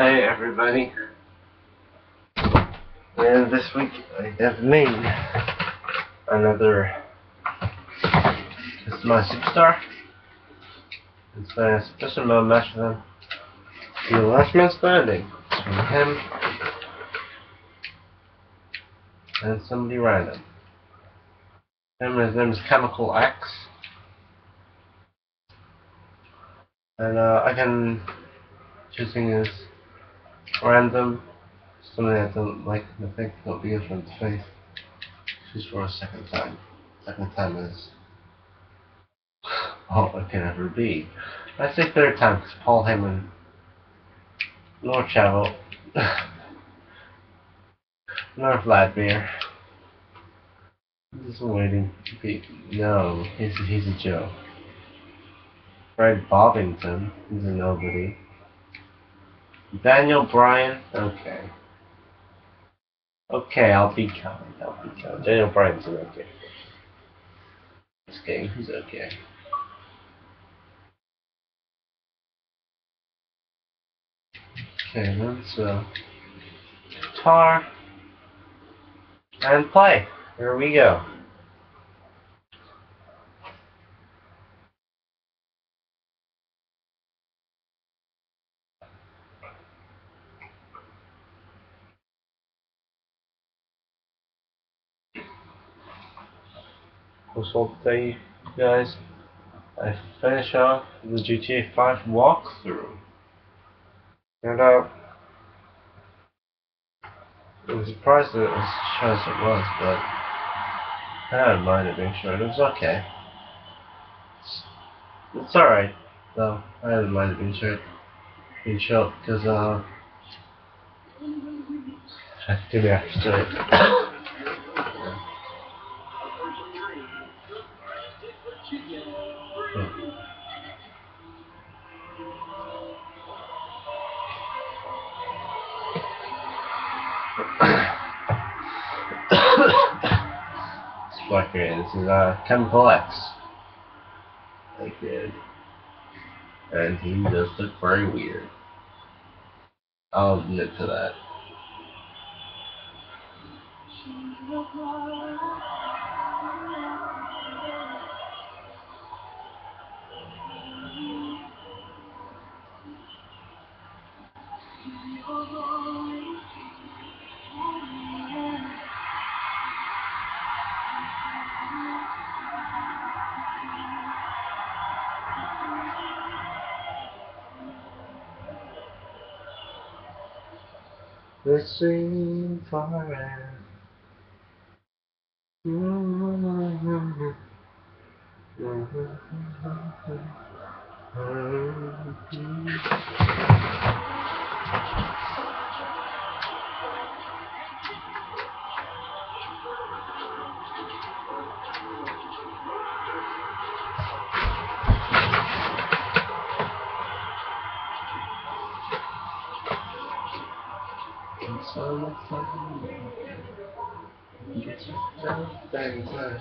Hey everybody. And this week I have made another This is my superstar. It's a special mode match for them. The last man standing. Him and somebody random. Him his name is Chemical X. And uh, I can choosing is random, something I don't like, I think not be from the face. Choose for a second time. Second time is all oh, it can ever be. I say third time because Paul Heyman, Lord Chavo, Lord Vladimir. I'm just waiting. Be, no, he's he's a joke. Fred Bobbington, he's a nobody. Daniel Bryan, okay. Okay, I'll be kind. I'll be kind. Daniel Bryan's an okay. This game, he's okay. Okay, let's uh, guitar and play. Here we go. Tell you guys, I finish off the GTA 5 walkthrough. And uh, I was surprised that it was as short as it was, but I didn't mind it being short. It was okay. It's, it's alright, though. I didn't mind it being short. Being short, because, uh, I have to be extra. Black Is uh, Chemical X. I did. And he just looked very weird. I'll admit to that. The same forever. so mm-hmm. mm-hmm. Very close.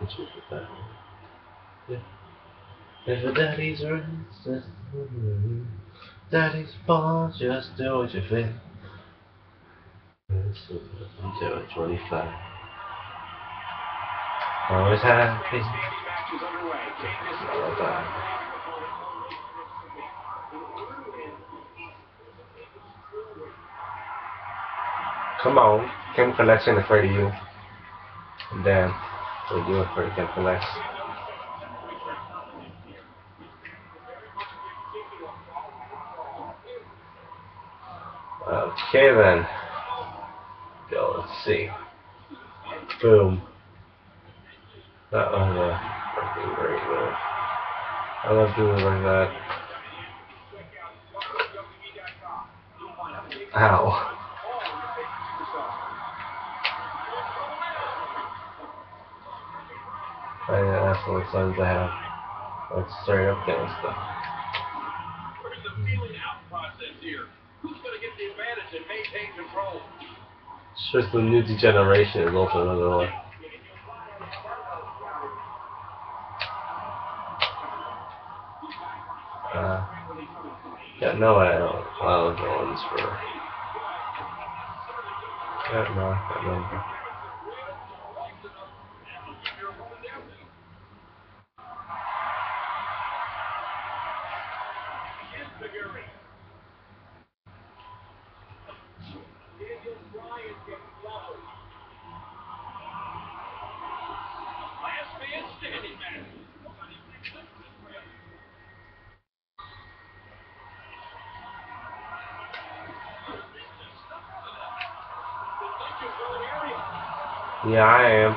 Get you with that. Yeah. If a daddy's balls, just do what you feel. Until 25. Always happy. Come on, Kim Collection is afraid of you. Damn, so you afraid of Kim Collection. Okay then. Go, let's see. Boom. That was uh, fucking great, man. I love doing it like that. Ow. castle looks like they have like up there stuff. Where's the feeling out process here? Who's gonna get the advantage and maintain control? It's just the new degeneration is also another one. Uh, got no allowances for. Got no, got no. Crack I am.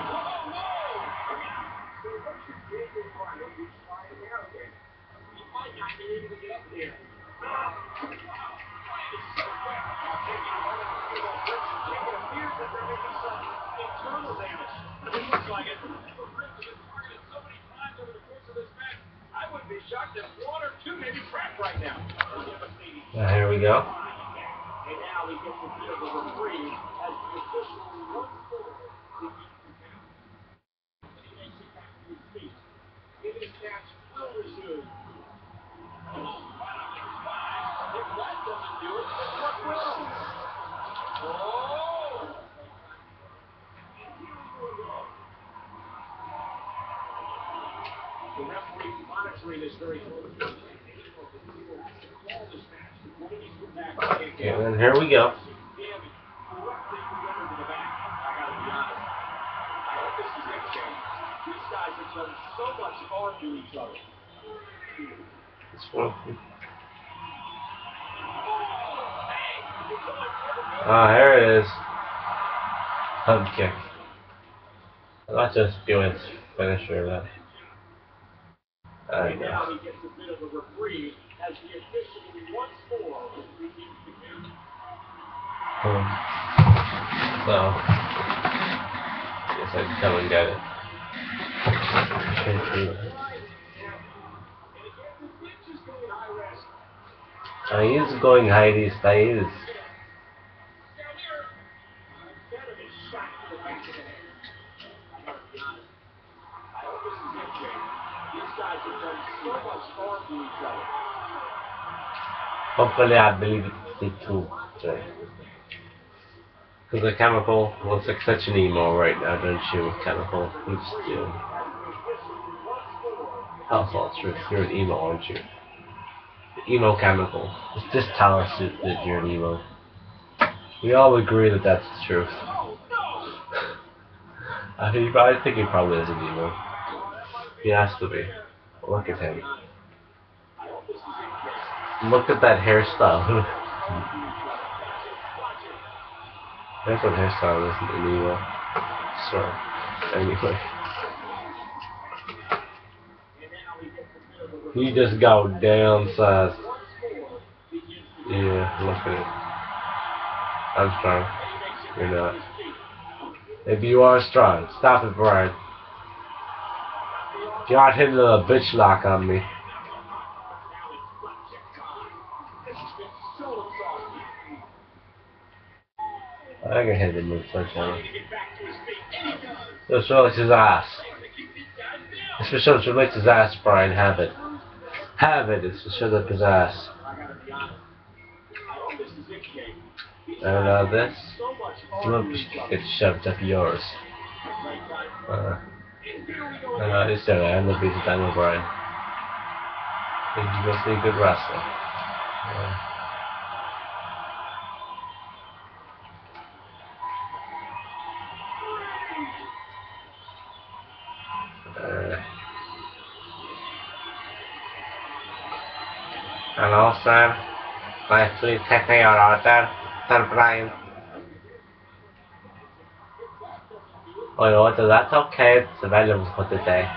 Uh, here we go. And here we go. This one. Ah, here it is. Hub kick. Not just Buick's finisher, but. I now know. Um, so. Guess I'd come and get it. Can't do that. Uh, he is going high these days. Hopefully, I believe it's the two. Because the chemical looks like such an emo right now, don't you? Chemical, he's doing. That's all true. You're an emo, aren't you? Emo chemical. It's just tell us that you're an emo. We all agree that that's the truth. I think, I think he probably is an emo. He has to be. Look at him. Look at that hairstyle. That's what hairstyle is an emo. So, anyway. He just got downsized. Yeah, look at it. I'm strong. You're not. Maybe you are strong. Stop it, Bryan. Aren't hitting a bitch lock on me. I can hit him with sledgehammer. Just relax his ass. It's for sure his ass, Bryan. Have it. Have it. It's shut up his ass. And uh, this gets shoved up yours. Uh, and uh, it's there. I'm the beat of Daniel Bryan. He's mostly a good wrestler. Uh, Hello, sir. May I please your order, Sir Bryan? Oh, your order, that's okay. It's available for today.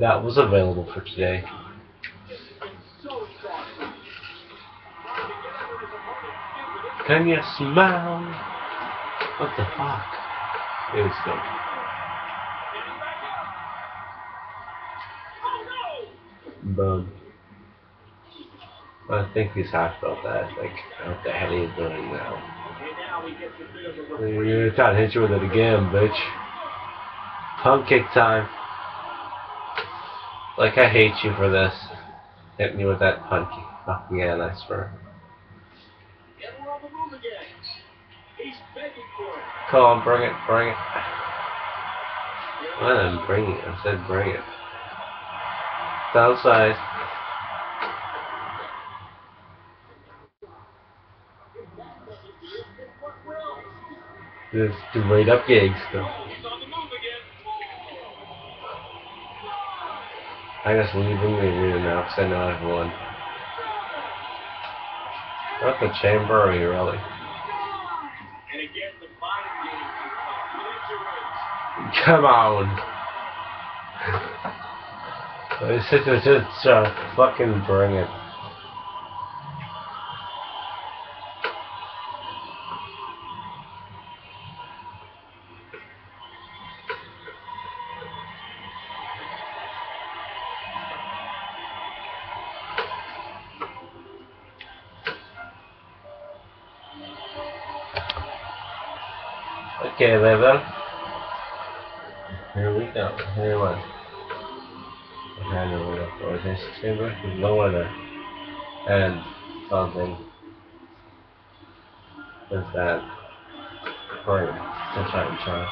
That was available for today. Can you smell? What the fuck? It was good. Boom. I think he's half about that. Like, what the hell are you doing now? You're trying to hit you with it again, bitch. Pump kick time. Like, I hate you for this. Hit me with that punch. Fuck again, I swear. Come on, bring it, bring it. I didn't bring it, I said bring it. It's outside. This delayed up gigs still. He's on the move again. I guess leaving the arena now because I know I've won. Not the chamber, are you really? And again, the mind game is Come on! It's it's just uh, fucking bring it. Okay, level. Here we go. Here one. I up for this chamber. No one. And something. With that ring. To try and try.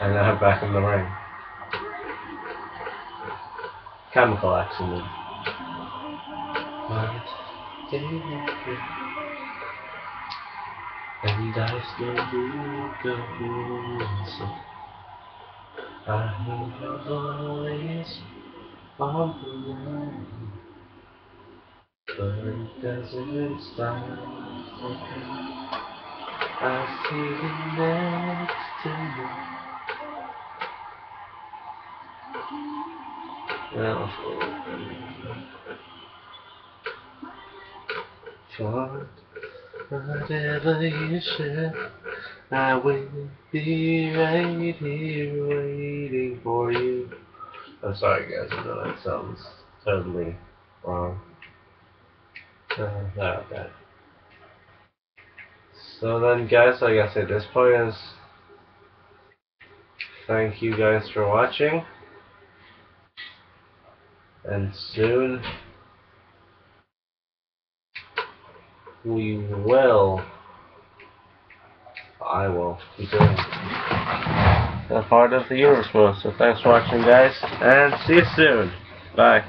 And now I'm back in the ring. Chemical accident. But and I still do go so I hear your the line But it doesn't stop I see you next to me Now for Whatever you say, I will be right here waiting for you. I'm sorry, guys. I know that sounds totally wrong. Uh, about that. So then, guys, I guess at this point is thank you guys for watching, and soon. we will, I will, be doing a part of the Aerosmith. So thanks for watching, guys, and see you soon. Bye.